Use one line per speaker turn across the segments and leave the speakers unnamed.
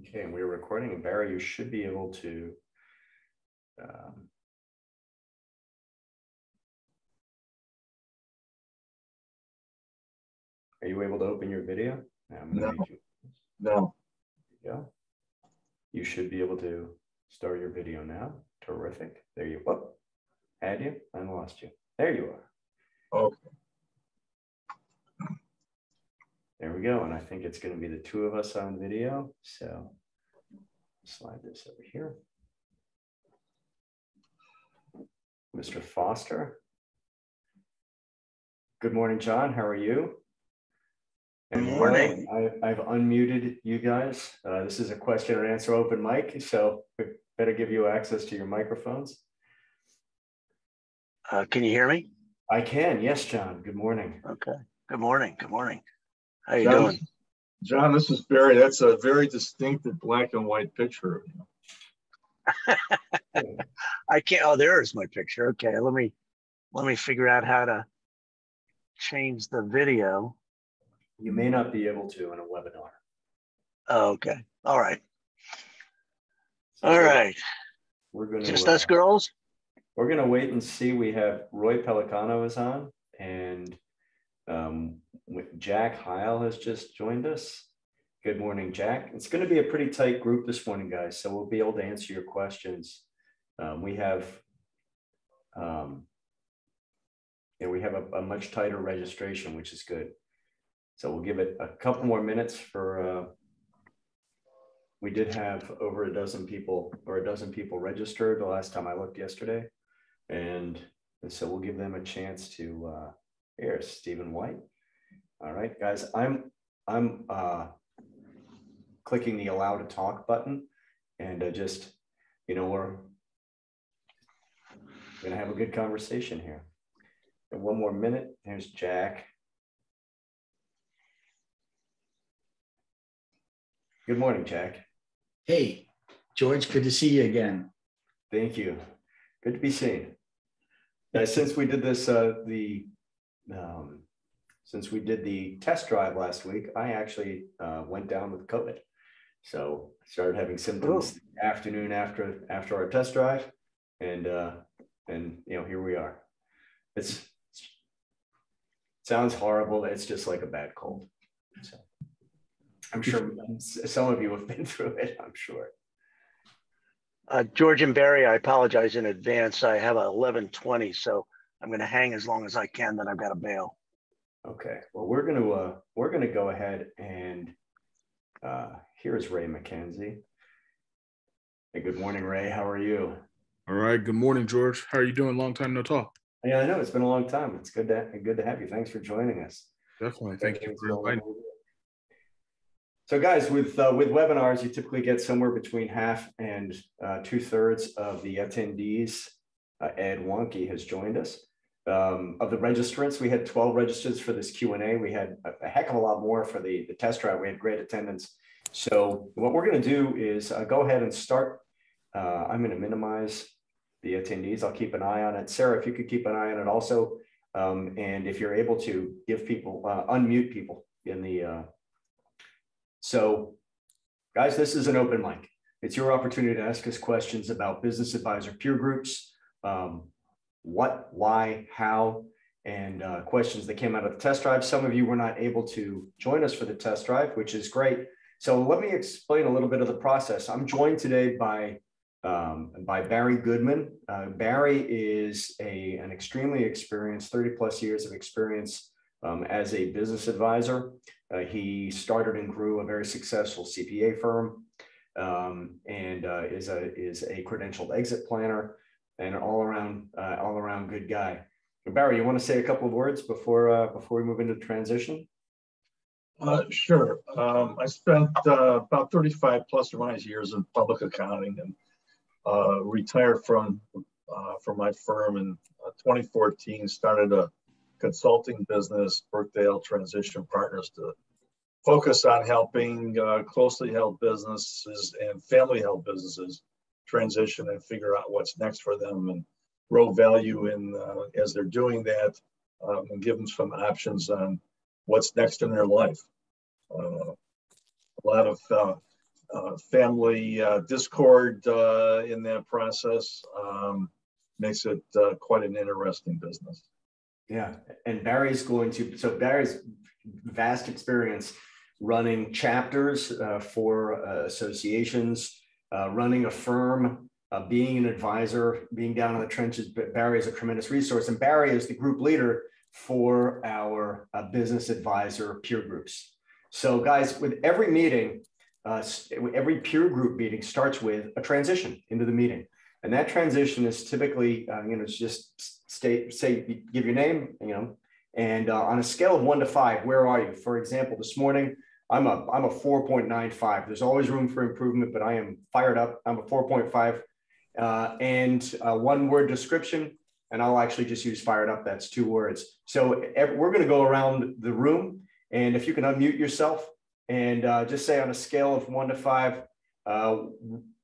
Okay, we're recording. And Barry, you should be able to. Um, are you able to open your video?
no. You. No.
Yeah. You should be able to start your video now. Terrific. There you go. Had you? I lost you. There you are.
Okay.
There we go. And I think it's going to be the two of us on video. So slide this over here. Mr. Foster. Good morning, John. How are you?
Good morning.
I, have unmuted you guys. Uh, this is a question and answer open mic, so we better give you access to your microphones.
Uh, can you hear me?
I can. Yes, John. Good morning.
Okay. Good morning. Good morning. How you John, doing?
John, this is Barry. That's a very distinctive black and white picture of
you. I can't. Oh, there's my picture. Okay, let me let me figure out how to change the video.
You may not be able to in a webinar.
Oh, okay. All right. So All right. We're going to just uh, us girls.
We're going to wait and see. We have Roy Pelicano is on, and um, Jack Heil has just joined us. Good morning, Jack. It's going to be a pretty tight group this morning, guys, so we'll be able to answer your questions. Um, we have, um, we have a, a, much tighter registration, which is good. So we'll give it a couple more minutes for. Uh, we did have over a dozen people or a dozen people registered the last time I looked yesterday, and, and so we'll give them a chance to. Uh, Stephen White. All right, guys, I'm I'm uh, clicking the allow to talk button and uh, just, you know, we're gonna have a good conversation here. And one more minute, there's Jack. Good morning, Jack.
Hey, George, good to see you again.
Thank you. Good to be seen. Uh, since we did this, uh, the um, since we did the test drive last week, I actually uh, went down with COVID. So I started having symptoms oh. afternoon after after our test drive, and uh, and you know here we are. It's it sounds horrible. It's just like a bad cold. So I'm sure some of you have been through it. I'm sure.
Uh, George and Barry, I apologize in advance. I have a 1120, so I'm going to hang as long as I can. Then I've got to bail.
Okay. Well, we're going to uh, we're going to go ahead and uh, here's Ray McKenzie. Hey, good morning, Ray. How are you?
All right. Good morning, George. How are you doing? Long time no talk.
Yeah, I know it's been a long time. It's good to good to have you. Thanks for joining us.
Definitely. Thank, Thank you for inviting.
So, guys, with uh, with webinars, you typically get somewhere between half and uh, two thirds of the attendees. Uh, Ed Wonky has joined us um, of the registrants. We had 12 registrants for this Q&A. We had a, a, heck of a lot more for the, the test drive. We had great attendance. So what we're going to do is uh, go ahead and start. Uh, I'm going to minimize the attendees. I'll keep an eye on it. Sarah, if you could keep an eye on it also. Um, and if you're able to give people, uh, unmute people in the, uh, so guys, this is an open mic. It's your opportunity to ask us questions about business advisor peer groups, um, what, why, how, and uh, questions that came out of the test drive. Some of you were not able to join us for the test drive, which is great. So let me explain a little bit of the process. I'm joined today by um, by Barry Goodman. Uh, Barry is a, an extremely experienced, 30 plus years of experience um, as a business advisor. Uh, he started and grew a very successful CPA firm um, and uh, is, a, is a credentialed exit planner and an all around uh, all around good guy. Barry, you want to say a couple of words before uh, before we move into transition?
Uh, sure. Um, I spent uh, about 35 plus or minus years in public accounting and uh, retired from uh, from my firm in 2014. Started a consulting business, Birkdale Transition Partners, to focus on helping closely held businesses and family held businesses transition and figure out what's next for them and grow value in uh, as they're doing that um, and give them some options on what's next in their life. Uh, a lot of uh, uh, family uh, discord uh, in that process um, makes it quite an interesting business.
Yeah, and Barry's going to, so Barry's vast experience running chapters for associations, uh, running a firm, uh, being an advisor, being down in the trenches. Barry is a tremendous resource, and Barry is the group leader for our uh, business advisor peer groups. So, guys, with every meeting, uh, every peer group meeting starts with a transition into the meeting. And that transition is typically, uh, you know, it's just state, say, give your name, you know, and uh, on a scale of one to five, where are you? For example, this morning, I'm a, I'm a 4.95. There's always room for improvement, but I am fired up. I'm a 4.5. Uh, and one word description, and I'll actually just use fired up. That's two words. So we're going to go around the room. And if you can unmute yourself and uh, just say on a scale of one to five, uh,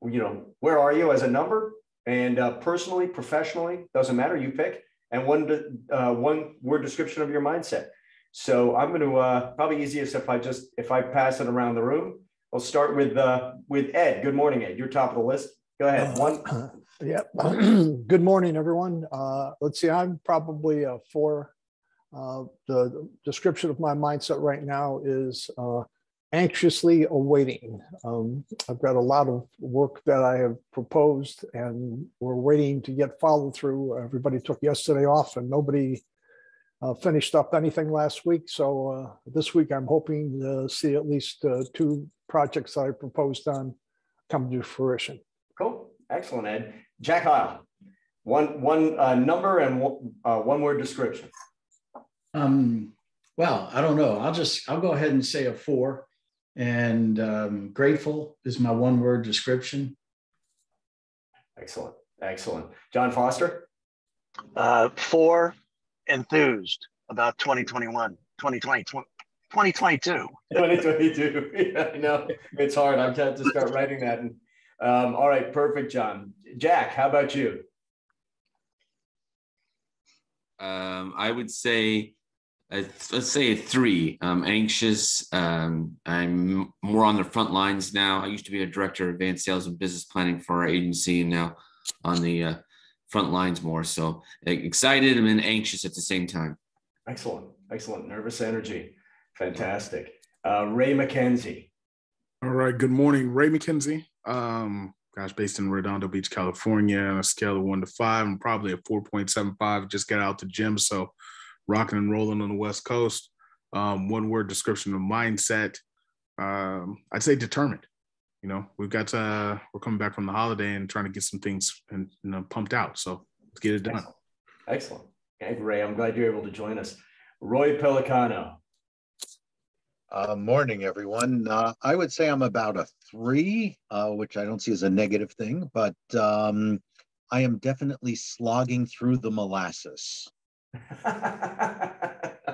you know, where are you as a number? And uh, personally, professionally, doesn't matter, you pick. And one, uh, one word description of your mindset. So I'm going to uh, probably easiest if I just if I pass it around the room. I'll start with uh, with Ed. Good morning, Ed. You're top of the list. Go ahead. One.
Yeah. Good morning, everyone. Uh, let's see. I'm probably a four. Uh, the description of my mindset right now is uh, anxiously awaiting. Um, I've got a lot of work that I have proposed, and we're waiting to get followed through. Everybody took yesterday off, and nobody uh, finished up anything last week. So uh, this week, I'm hoping to see at least uh, two projects that I proposed on come to fruition.
Cool, excellent, Ed. Jack Heil, one one uh, number and one, uh, one word description.
Um, well, I don't know. I'll just I'll go ahead and say a four. And um, grateful is my one word description.
Excellent, excellent. John Foster.
Uh, four enthused about 2021, 2020, 2022.
2022. Yeah, I know it's hard. I've had to start writing that. And um, all right, perfect, John. Jack, how about you?
Um, I would say, uh, let's say a three. I'm anxious. Um, I'm more on the front lines now. I used to be a director of advanced sales and business planning for our agency, and now on the uh, front lines more. So excited and anxious at the same time.
Excellent, excellent. Nervous energy, fantastic. Uh, Ray McKenzie.
All right. Good morning, Ray McKenzie. Um, gosh, based in Redondo Beach, California, on a scale of one to five, I'm probably a 4.75. Just got out the gym, so rocking and rolling on the West Coast. Um, one word description of mindset. Um, I'd say determined. You know, we've got to, uh, we're coming back from the holiday and trying to get some things and you know, pumped out. So let's get it done.
Excellent. Excellent. Hey, Ray, I'm glad you're able to join us. Roy Pelicano.
Uh, morning, everyone. Uh, I would say I'm about a three, uh, which I don't see as a negative thing, but um, I am definitely slogging through the molasses.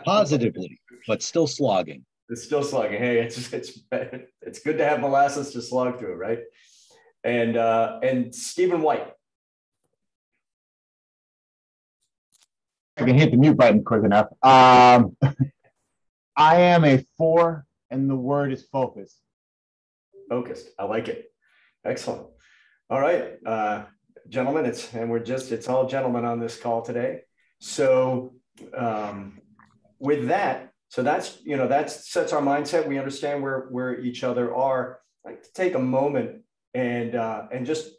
Positively, but still slogging.
It's still slugging. Hey, it's it's it's good to have molasses to slug through, right? And uh, and Stephen White.
I can hit the mute button quick enough. Um, I am a four, and the word is focus.
Focused. I like it. Excellent. All right, uh, gentlemen. It's and we're just it's all gentlemen on this call today. So um, with that, so that's you know that sets our mindset. We understand where where each other are. Like to take a moment and uh, and just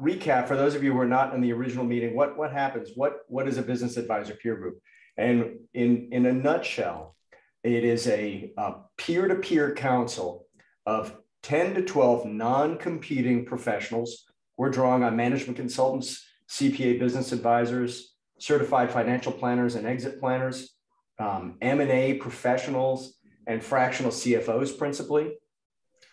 recap for those of you who are not in the original meeting. What what happens? What what is a business advisor peer group? And in in a nutshell, it is a, a peer-to-peer council of 10 to 12 non-competing professionals. We're drawing on management consultants, CPA business advisors, certified financial planners and exit planners, um, M&A professionals, and fractional CFOs principally.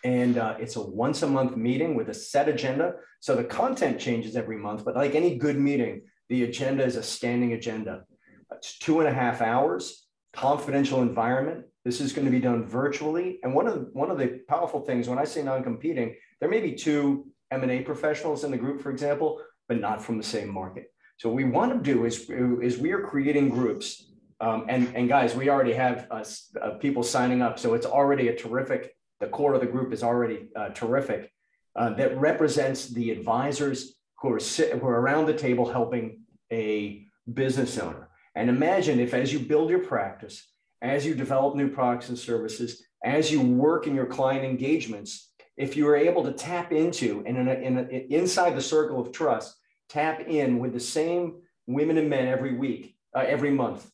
And uh, it's a once a month meeting with a set agenda. So the content changes every month, but like any good meeting, the agenda is a standing agenda. It's two and a half hours, confidential environment. This is going to be done virtually. And one of the, one of the powerful things when I say non-competing, there may be two M&A professionals in the group, for example, but not from the same market. So what we want to do is, is we are creating groups um, and, and guys, we already have uh, uh, people signing up. So it's already a terrific the core of the group is already uh, terrific, uh, that represents the advisors who are, sit, who are around the table helping a business owner. And imagine if as you build your practice, as you develop new products and services, as you work in your client engagements, if you are able to tap into and in, a, in a, inside the circle of trust, tap in with the same women and men every week, uh, every month,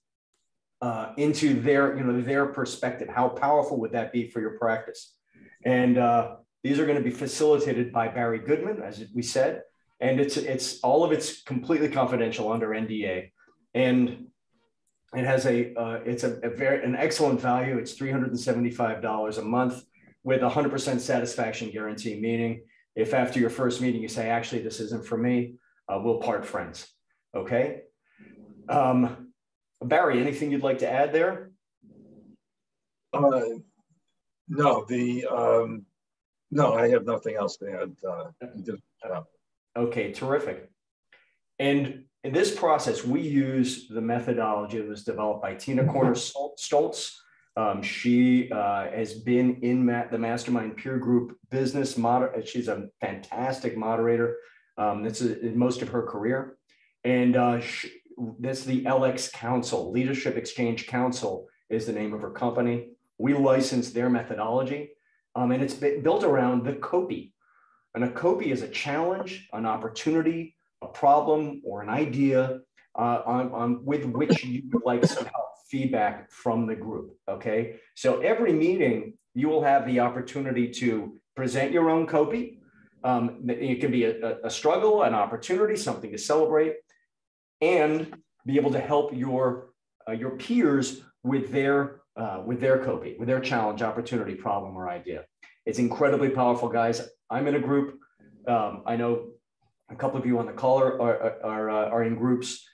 uh, into their, you know, their perspective. How powerful would that be for your practice? And uh, these are going to be facilitated by Barry Goodman, as we said, and it's it's all of it's completely confidential under NDA, and it has a uh, it's a, a, very an excellent value. It's three hundred and seventy five dollars a month with hundred percent satisfaction guarantee. Meaning, if after your first meeting you say, actually this isn't for me, uh, we'll part friends. Okay. Um, Barry, anything you'd like to add there?
Uh, no, the um, no, I have nothing else to add. Uh, just, uh,
okay, terrific. And in this process, we use the methodology that was developed by Tina Corner Stolz. Um, she uh, has been in ma the Mastermind Peer Group business. Moder she's a fantastic moderator. Um, that's a, most of her career. And uh, she, that's the LX Council, Leadership Exchange Council is the name of her company. We license their methodology, um, and it's built around the COPE. And a COPE is a challenge, an opportunity, a problem, or an idea uh, on, on with which you would like some help, feedback from the group. Okay, so every meeting you will have the opportunity to present your own COPE. Um, it can be a, a struggle, an opportunity, something to celebrate, and be able to help your uh, your peers with their uh, with their COPE, with their challenge, opportunity, problem, or idea. It's incredibly powerful, guys. I'm in a group. Um, I know a couple of you on the call are, are, are, uh, are in groups.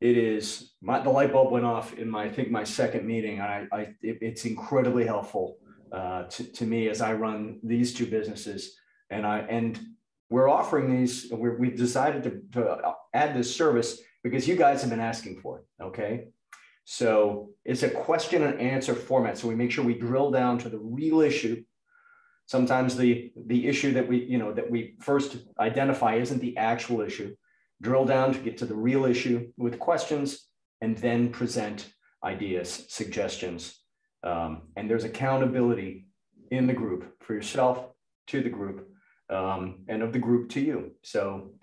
It is my, the light bulb went off in my, I think my second meeting. I, I it, it's incredibly helpful uh, to, to me as I run these two businesses. And I, and we're offering these, we we've decided to, to add this service because you guys have been asking for it. Okay. So it's a question and answer format. So we make sure we drill down to the real issue. Sometimes the, the issue that we, you know, that we first identify isn't the actual issue. Drill down to get to the real issue with questions and then present ideas, suggestions. Um, and there's accountability in the group for yourself, to the group, um, and of the group to you. So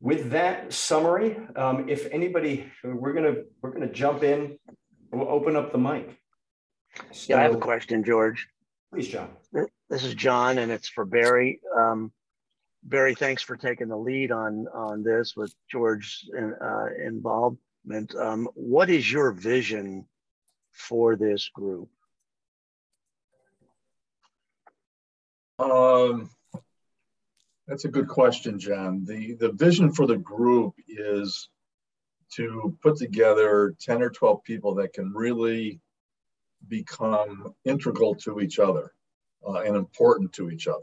with that summary, um, if anybody, we're gonna we're gonna jump in. We'll open up the mic.
So, yeah, I have a question, George.
Please, John.
This is John, and it's for Barry. Um, Barry, thanks for taking the lead on on this with George uh, involvement. Um, what is your vision for this group?
Um, that's a good question, John. The, the vision for the group is to put together 10 or 12 people that can really become integral to each other uh, and important to each other.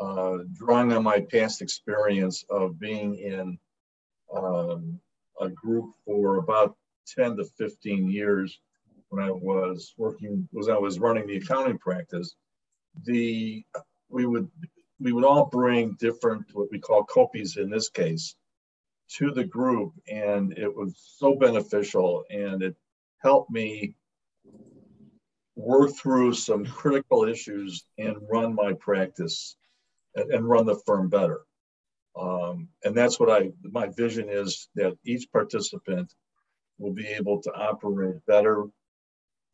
Uh, drawing on my past experience of being in um, a group for about 10 to 15 years when I was working, was I was running the accounting practice, the we would we would all bring different, what we call COPEs in this case, to the group. And it was so beneficial and it helped me work through some critical issues and run my practice and, and run the firm better. Um, and that's what I, my vision is that each participant will be able to operate better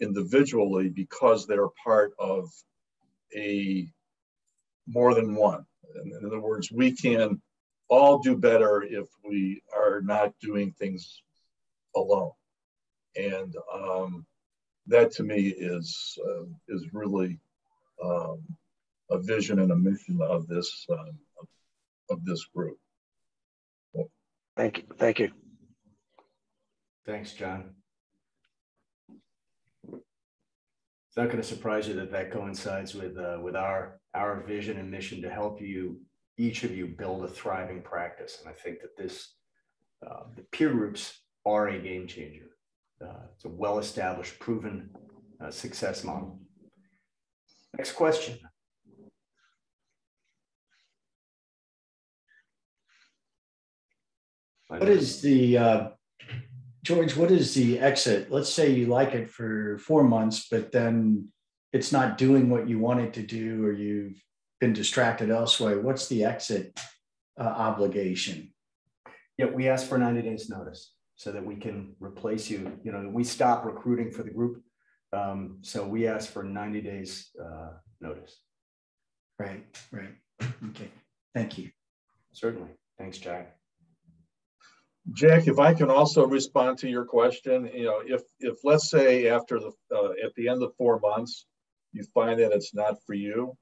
individually because they're part of a more than one. In other words, we can all do better if we are not doing things alone. And um, that to me is uh, is really um, a vision and a mission of this um, of this group.
Thank you. Thank you.
Thanks, John. It's not going to surprise you that that coincides with uh, with our our vision and mission to help you, each of you, build a thriving practice. And I think that this, uh, the peer groups are a game changer. Uh, it's a well established, proven uh, success model. Next question.
What is the, uh, George, what is the exit? Let's say you like it for four months, but then it's not doing what you want it to do, or you've been distracted elsewhere. What's the exit uh, obligation?
Yeah, we ask for 90 days notice so that we can replace you. You know, we stop recruiting for the group. Um, so we ask for 90 days uh, notice.
Right, right. Okay, thank you.
Certainly. Thanks, Jack.
Jack, if I can also respond to your question, you know, if if let's say after the uh, at the end of four months, you find that it's not for you,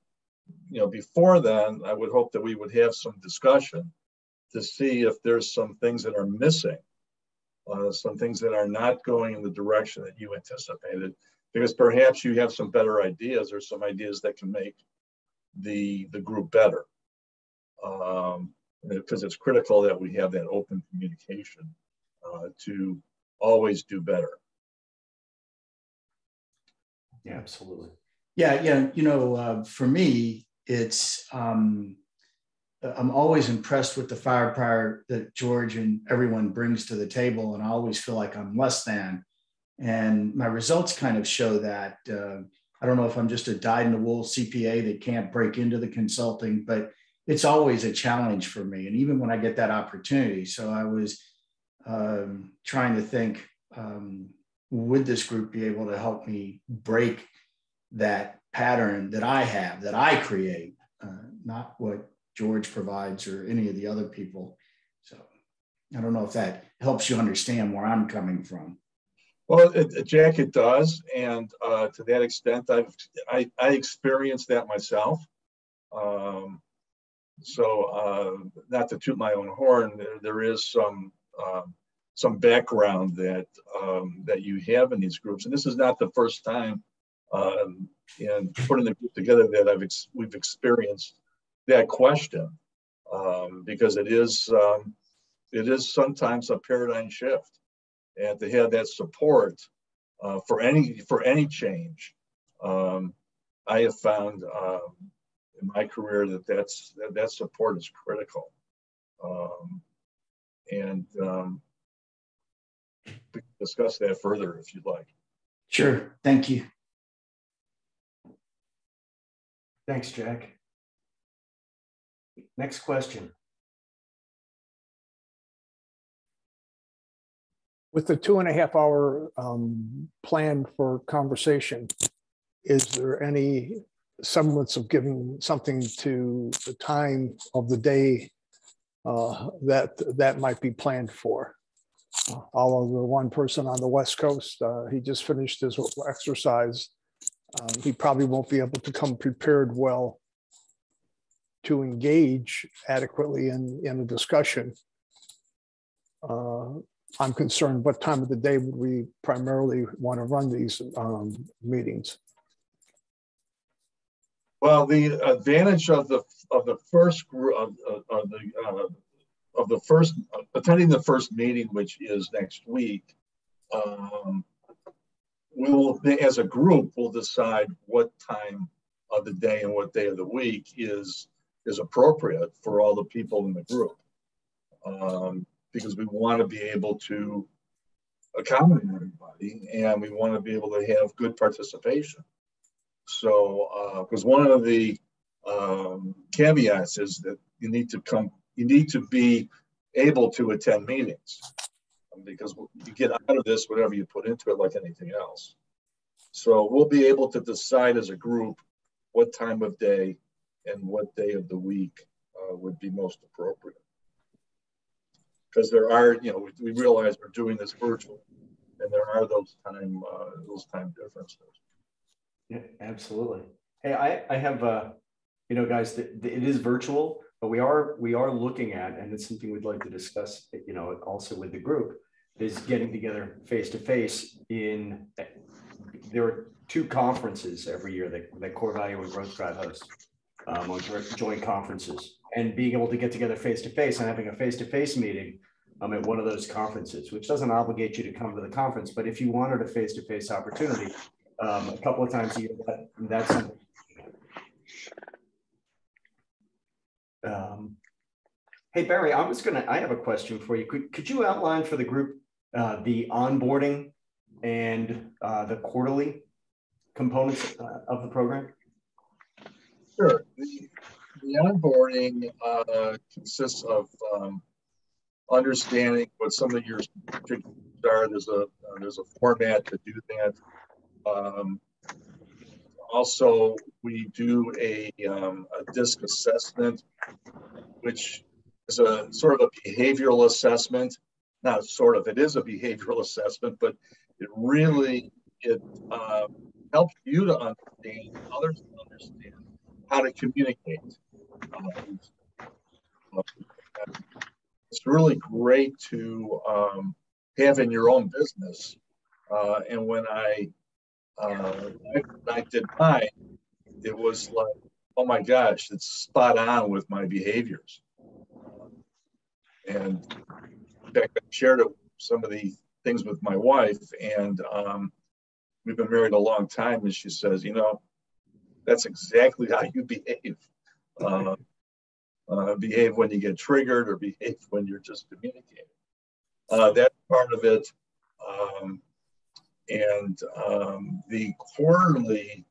you know, before then, I would hope that we would have some discussion to see if there's some things that are missing, uh, some things that are not going in the direction that you anticipated, because perhaps you have some better ideas or some ideas that can make the the group better. Um, because it's critical that we have that open communication uh, to always do better.
Yeah, absolutely.
Yeah, yeah. You know, uh, for me, it's um, I'm always impressed with the firepower that George and everyone brings to the table, and I always feel like I'm less than. And my results kind of show that. Uh, I don't know if I'm just a dyed-in-the-wool CPA that can't break into the consulting, but it's always a challenge for me. And even when I get that opportunity, so I was um, trying to think, um, would this group be able to help me break that pattern that I have, that I create, uh, not what George provides or any of the other people. So I don't know if that helps you understand where I'm coming from.
Well, it, Jack, it does, and uh, to that extent, I've I, I experienced that myself. Um, so, uh, not to toot my own horn, there, there is some um, some background that um, that you have in these groups, and this is not the first time um, in putting the group together that I've ex- we've experienced that question um, because it is um, it is sometimes a paradigm shift, and to have that support uh, for any for any change, um, I have found in my career that that's that, that support is critical. Um, and um, we can discuss that further if you'd like.
Sure. Thank you.
Thanks, Jack. Next question.
With the two and a half hour um, plan for conversation, is there any semblance of giving something to the time of the day uh, that that might be planned for. All of the one person on the West Coast, uh, he just finished his exercise. Um, he probably won't be able to come prepared well to engage adequately in, in a discussion. Uh, I'm concerned what time of the day would we primarily want to run these um, meetings?
Well, the advantage of the of the first group of, of, the uh, of the first attending the first meeting, which is next week, um, we will, as a group, will decide what time of the day and what day of the week is is appropriate for all the people in the group, um, because we want to be able to accommodate everybody, and we want to be able to have good participation. So, because uh, one of the um, caveats is that you need to come, you need to be able to attend meetings because you get out of this whatever you put into it, like anything else. So we'll be able to decide as a group what time of day and what day of the week uh, would be most appropriate. Because there are, you know, we, we, realize we're doing this virtual, and there are those time uh, those time differences.
Yeah, absolutely. Hey, I, I have, uh, you know, guys, the, the, it is virtual, but we are we are looking at, and it's something we'd like to discuss, you know, also with the group, is getting together face to face. In there are two conferences every year that that Core Value and Growth Drive host, um, on joint conferences, and being able to get together face to face and having a face to face meeting um, at one of those conferences, which doesn't obligate you to come to the conference, but if you wanted a face to face opportunity, um, a couple of times a year. That, that's um, hey Barry, I was gonna. I have a question for you. Could could you outline for the group uh, the onboarding and uh, the quarterly components uh, of the program?
Sure. The, onboarding uh, consists of um, understanding what some of your particulars are. There's a there's a format to do that. Um, also, we do a, um, a DISC assessment, which is a sort of a behavioral assessment. Not sort of, it is a behavioral assessment, but it really it uh, helps you to understand, others to understand how to communicate. Um, it's really great to um, have in your own business. Uh, and when I, uh, I, did mine, it was like, oh my gosh, it's spot on with my behaviors. And in fact, I shared some of the things with my wife, and um, we've been married a long time. And she says, you know, that's exactly how you behave. Uh, uh, behave when you get triggered or behave when you're just communicating. Uh, that's part of it. Um, and um, the quarterly,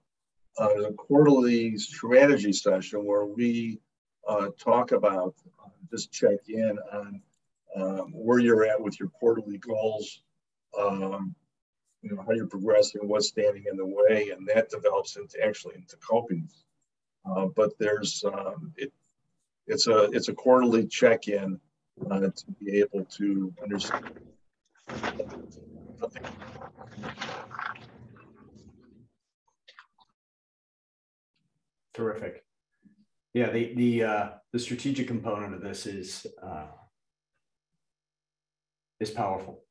uh, the quarterly strategy session where we uh, talk about, uh, just check in on um, where you're at with your quarterly goals, um, you know, how you're progressing, what's standing in the way, and that develops into actually into coping. Uh, but there's um, it it's a it's a quarterly check-in uh, to be able to understand.
Terrific. Yeah, the the uh, the strategic component of this is uh, is powerful.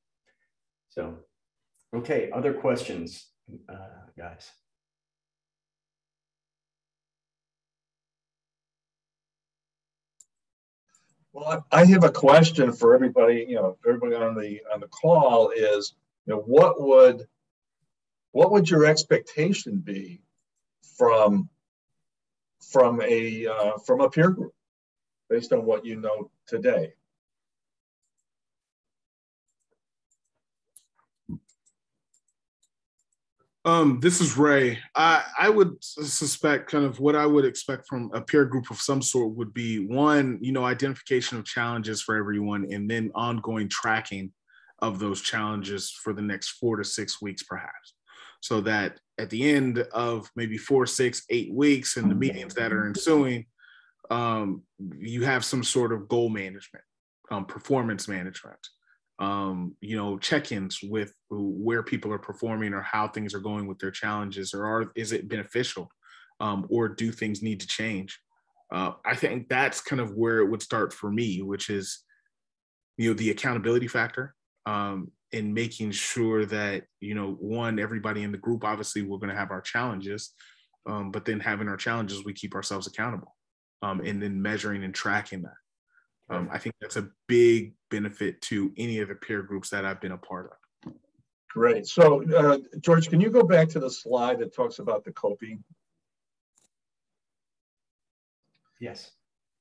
So, okay, other questions, uh, guys?
Well, I have a question for everybody. You know, everybody on the on the call is, you know, what would what would your expectation be from from a uh, from a peer group based on what you know today?
Um, this is Ray. I, I would suspect kind of what I would expect from a peer group of some sort would be one, you know, identification of challenges for everyone and then ongoing tracking of those challenges for the next four to six weeks, perhaps. So that at the end of maybe four, six, eight weeks and the meetings that are ensuing, um, you have some sort of goal management, um, performance management um, you know, check-ins with where people are performing or how things are going with their challenges, or are is it beneficial, um, or do things need to change? Uh, I think that's kind of where it would start for me, which is, you know, the accountability factor um, in making sure that you know, one, everybody in the group, obviously, we're going to have our challenges, um, but then having our challenges, we keep ourselves accountable, um, and then measuring and tracking that. Um, I think that's a big benefit to any of the peer groups that I've been a part of.
Great. So, uh, George, can you go back to the slide that talks about the COPE?
Yes.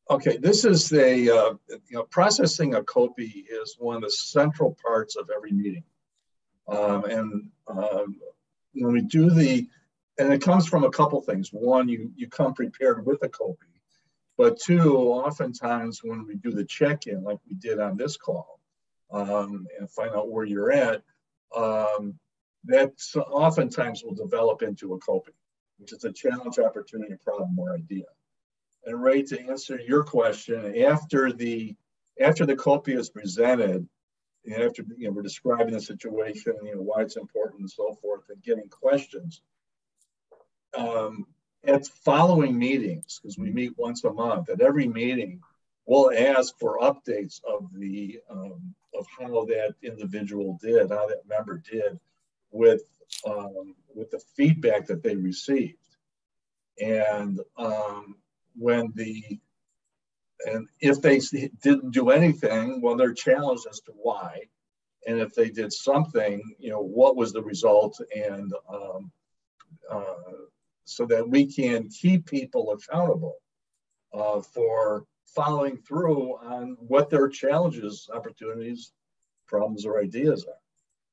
Okay, this is the, uh, you know, processing a COPE is one of the central parts of every meeting. Um, and um, when we do the, and it comes from a couple things. One, you, you come prepared with a COPE. But two, oftentimes when we do the check-in, like we did on this call, um, and find out where you're at, um, that oftentimes will develop into a coping, which is a challenge, opportunity, problem, or idea. And Ray, to answer your question, after the after the copy is presented, and after you know, we're describing the situation, you know why it's important and so forth, and getting questions. Um, at following meetings, because we meet once a month, at every meeting, we'll ask for updates of the um, of how that individual did, how that member did, with um, with the feedback that they received, and um, when the and if they didn't do anything, well, they're challenged as to why, and if they did something, you know, what was the result, and um, uh, so that we can keep people accountable uh, for following through on what their challenges, opportunities, problems, or ideas are.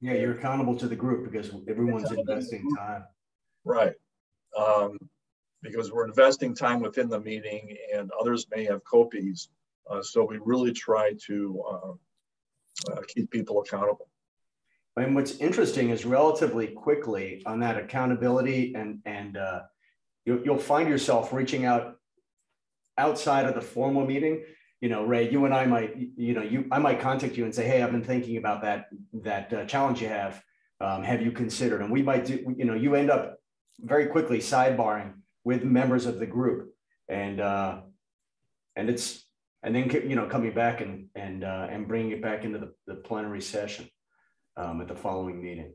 Yeah, you're accountable to the group because everyone's investing time.
Right. Um, because we're investing time within the meeting and others may have COPEs. Uh, so we really try to uh, uh, keep people accountable.
And what's interesting is relatively quickly on that accountability and, and uh, you, you'll find yourself reaching out outside of the formal meeting. You know ray you and i might you know you i might contact you and say hey i've been thinking about that that uh, challenge you have. Um, have you considered? And we might do you know you end up very quickly sidebarring with members of the group. And uh and it's and then you know coming back and and uh, and bringing it back into the, the plenary session um, at the following meeting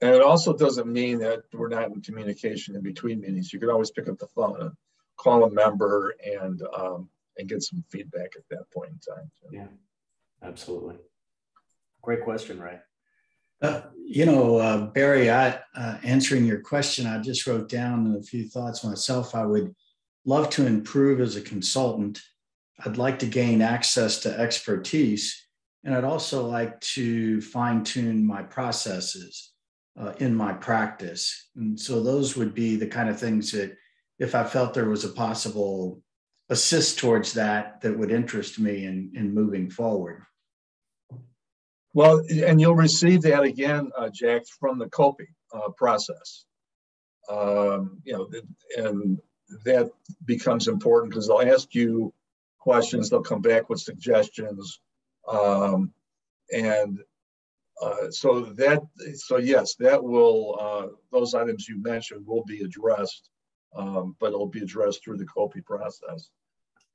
and it also doesn't mean that we're not in communication in between meetings you can always pick up the phone and call a member and um, and get some feedback at that point in time.
So. Yeah, absolutely. Great question, Ray.
Uh, you know, uh, Barry, I, uh, answering your question, I just wrote down a few thoughts myself. I would love to improve as a consultant. I'd like to gain access to expertise, and I'd also like to fine tune my processes uh, in my practice. And so those would be the kind of things that, if I felt there was a possible assist towards that that would interest me in, in moving forward.
Well, and you'll receive that again, uh, Jack, from the COPE uh, process. Um, you know, and that becomes important because they'll ask you questions, they'll come back with suggestions, um, and uh, so that, so yes, that will uh, those items you mentioned will be addressed, um, but it'll be addressed through the COPE process.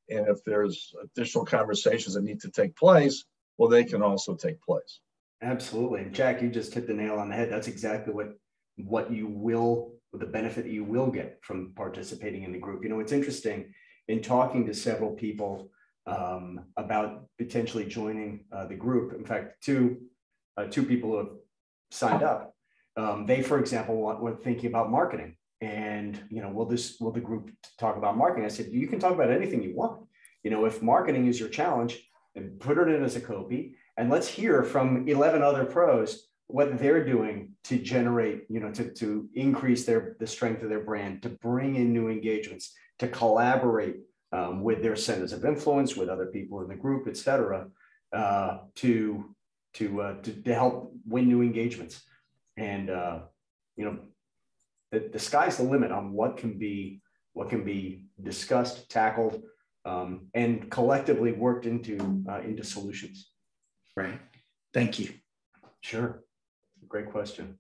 And if there's additional conversations that need to take place, well, they can also take place.
Absolutely. Jack, you just hit the nail on the head. That's exactly what what you will the benefit you will get from participating in the group. You know, it's interesting in talking to several people um, about potentially joining uh, the group. In fact, two uh, two people have signed up. Um, they, for example, want, were thinking about marketing and you know will this will the group talk about marketing i said you can talk about anything you want you know if marketing is your challenge then put it in as a COPE and let's hear from 11 other pros what they're doing to generate you know to, to increase their the strength of their brand to bring in new engagements to collaborate um, with their centers of influence with other people in the group et cetera uh, to to, uh, to to help win new engagements and uh, you know the, the sky's the limit on what can be what can be discussed, tackled, um, and collectively worked into uh, into solutions.
Right. Thank you.
Sure. Great question.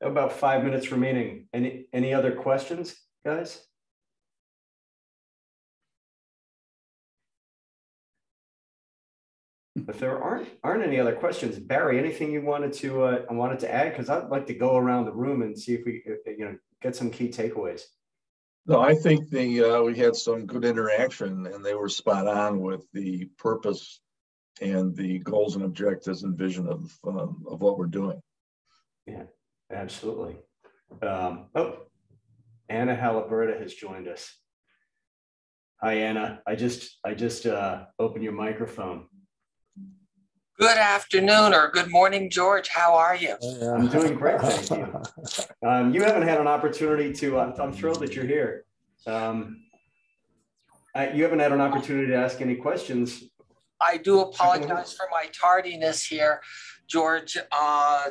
About five minutes remaining. Any any other questions, guys? If there aren't aren't any other questions, Barry, anything you wanted to uh, wanted to add? Because I'd like to go around the room and see if we uh, you know get some key takeaways.
No, I think the uh, we had some good interaction, and they were spot on with the purpose and the goals and objectives and vision of um, of what we're doing.
Yeah, absolutely. Um, oh, Anna Haliberta has joined us. Hi, Anna. I just I just uh, opened your microphone.
Good afternoon or good morning, George. How are you?
I'm doing great, thank you. Um, you haven't had an opportunity to, uh, I'm thrilled that you're here. Um, uh, you haven't had an opportunity to ask any questions.
I do apologize for my tardiness here, George. Uh,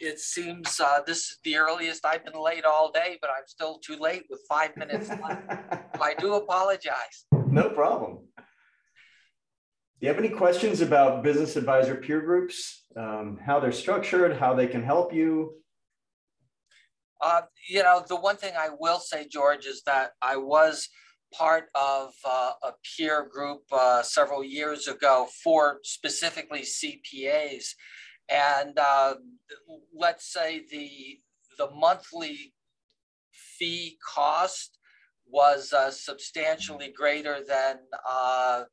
it seems uh, this is the earliest I've been late all day, but I'm still too late with five minutes left. I do apologize.
No problem you have any questions about business advisor peer groups, um, how they're structured, how they can help you?
Uh, you know, the one thing I will say, George, is that I was part of uh, a peer group uh, several years ago for specifically CPAs. And uh, let's say the, the monthly fee cost was uh, substantially greater than uh,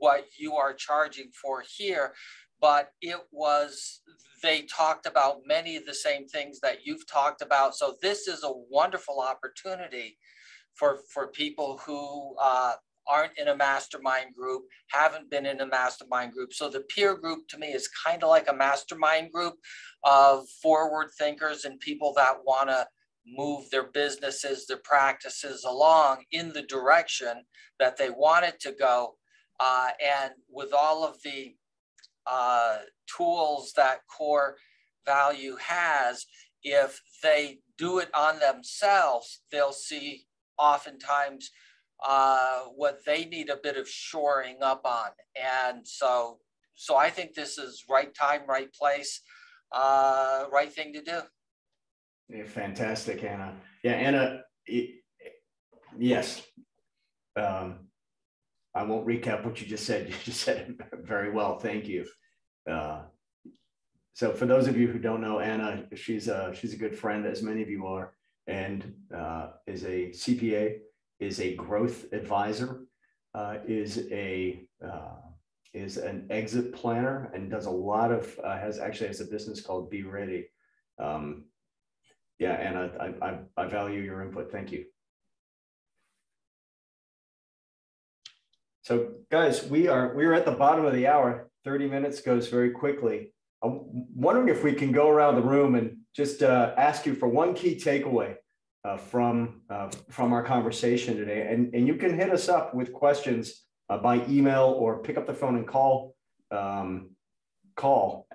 what you are charging for here, but it was, they talked about many of the same things that you've talked about. So this is a wonderful opportunity for, for people who uh, aren't in a mastermind group, haven't been in a mastermind group. So the peer group to me is kind of like a mastermind group of forward thinkers and people that want to move their businesses, their practices along in the direction that they want it to go. Uh, and with all of the uh, tools that core value has, if they do it on themselves, they'll see oftentimes uh, what they need a bit of shoring up on. And so, so I think this is right time, right place, uh, right thing to do.
Yeah, fantastic, Anna. Yeah, Anna. yes. Um, I won't recap what you just said. You just said it very well. Thank you. Uh, so for those of you who don't know Anna, she's a she's a good friend, as many of you are, and uh, is a CPA, is a growth advisor, uh, is a uh, is an exit planner, and does a lot of uh, has actually has a business called Be Ready. Um, yeah, Anna, I, I, I value your input. Thank you. So guys, we are we are at the bottom of the hour. 30 minutes goes very quickly. I'm wondering if we can go around the room and just uh, ask you for one key takeaway uh, from uh, from our conversation today. And, and you can hit us up with questions uh, by email or pick up the phone and call um, call.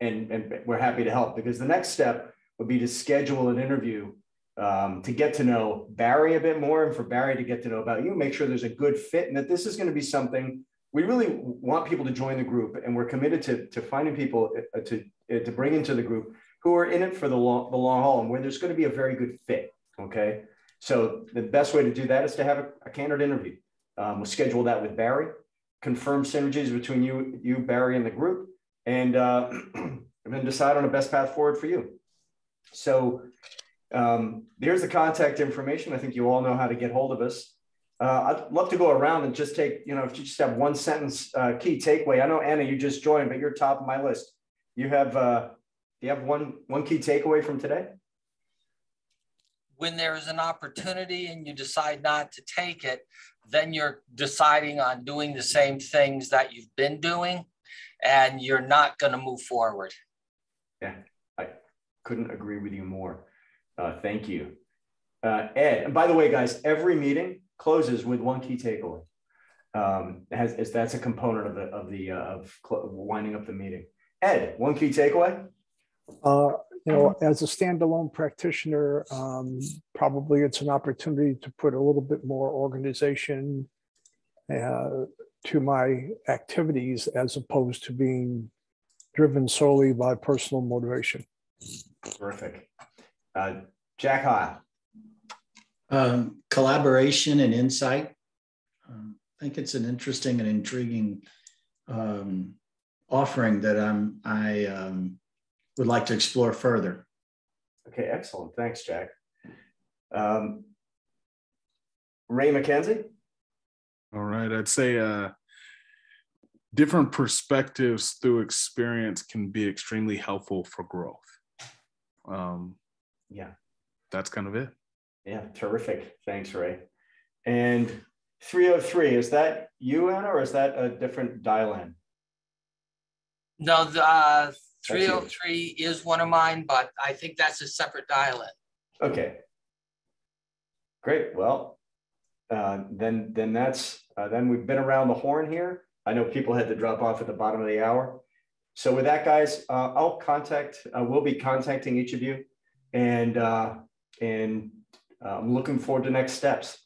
And, and we're happy to help because the next step would be to schedule an interview um, to get to know Barry a bit more and for Barry to get to know about you, make sure there's a good fit and that this is going to be something we really want people to join the group and we're committed to, to finding people uh, to, uh, to bring into the group who are in it for the long, the long haul and where there's going to be a very good fit. Okay. So the best way to do that is to have a, a candid interview. Um, we'll schedule that with Barry, confirm synergies between you, you Barry, and the group, and, uh, and then decide on a best path forward for you. So um, here's the contact information. I think you all know how to get hold of us. Uh, I'd love to go around and just take, you know, if you just have one sentence uh, key takeaway. I know Anna, you just joined, but you're top of my list. You have, uh, you have one one key takeaway from today?
When there is an opportunity and you decide not to take it, then you're deciding on doing the same things that you've been doing, and you're not going to move forward.
Yeah, I couldn't agree with you more. Uh, thank you, uh, Ed. And by the way, guys, every meeting closes with one key takeaway. Um, has is that's a component of the of the uh, of winding up the meeting. Ed, one key takeaway.
Uh, you know, as a standalone practitioner, um, probably it's an opportunity to put a little bit more organization uh, to my activities as opposed to being driven solely by personal motivation.
Terrific. Uh, Jack High.
Um, collaboration and insight. Um, I think it's an interesting and intriguing um, offering that I'm I um, would like to explore further.
Okay, excellent. Thanks, Jack. Um, Ray McKenzie.
All right, I'd say uh, different perspectives through experience can be extremely helpful for growth. Um,
yeah,
that's kind of it.
Yeah, terrific. Thanks, Ray. And 303, is that you, Anna, or is that a different dial in?
No, the uh, 303 is one of mine, but I think that's a separate dial in.
Okay. Great. Well, uh, then then that's uh, then we've been around the horn here. I know people had to drop off at the bottom of the hour. So with that, guys, uh, I'll contact. Uh, we'll be contacting each of you, and uh, and uh, I'm looking forward to next steps.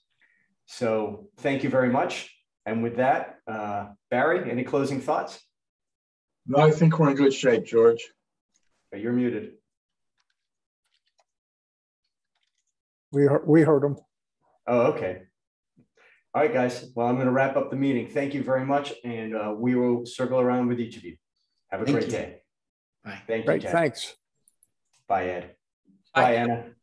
So thank you very much. And with that, uh, Barry, any closing thoughts?
No, I think we're in good shape, George.
You're muted.
We heard, we heard them.
Oh, okay. All right, guys. Well, I'm going to wrap up the meeting. Thank you very much. And uh, we will circle around with each of you. Have a Thank great you. day.
Bye.
Thank
Great,
you.
Thanks.
Bye, Ed. Bye, Bye Anna.